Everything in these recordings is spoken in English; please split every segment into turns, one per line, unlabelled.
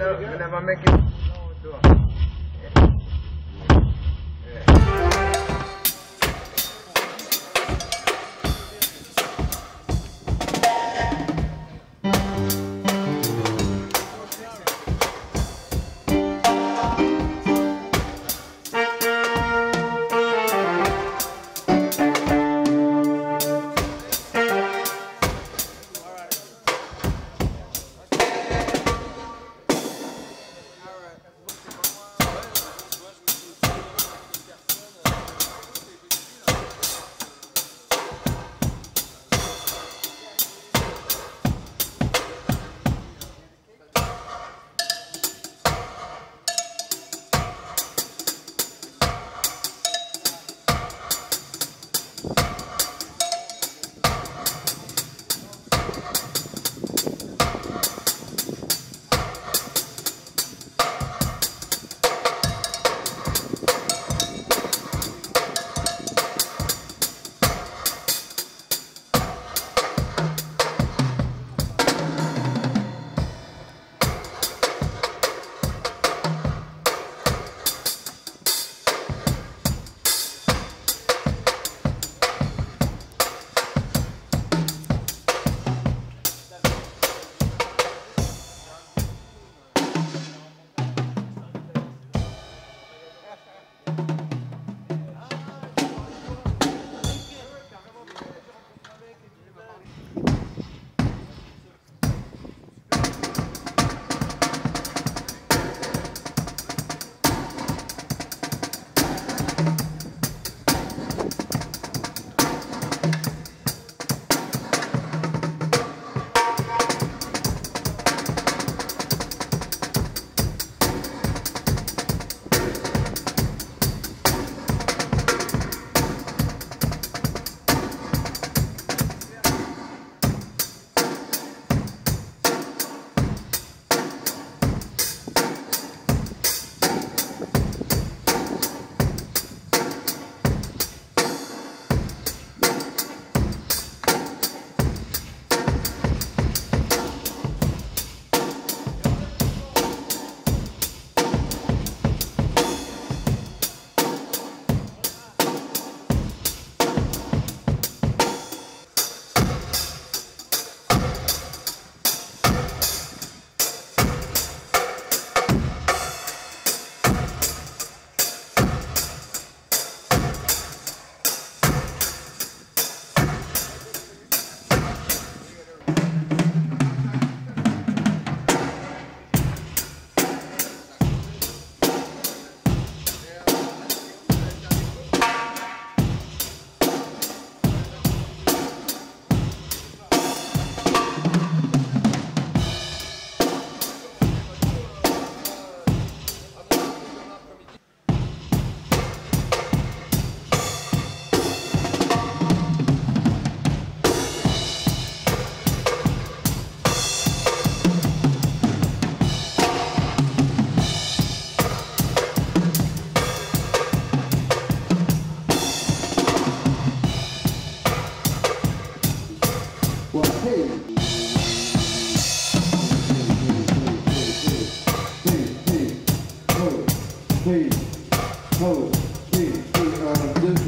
never, never make it.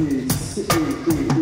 ei, ei, ei.